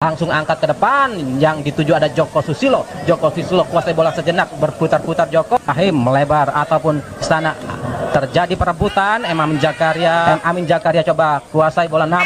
langsung angkat ke depan. Yang dituju ada Joko Susilo. Joko Susilo kuasai bola sejenak. Berputar-putar Joko. Rahim melebar ataupun sana terjadi perebutan. Emam Jakaria. Amin Jakaria coba kuasai bola. Enam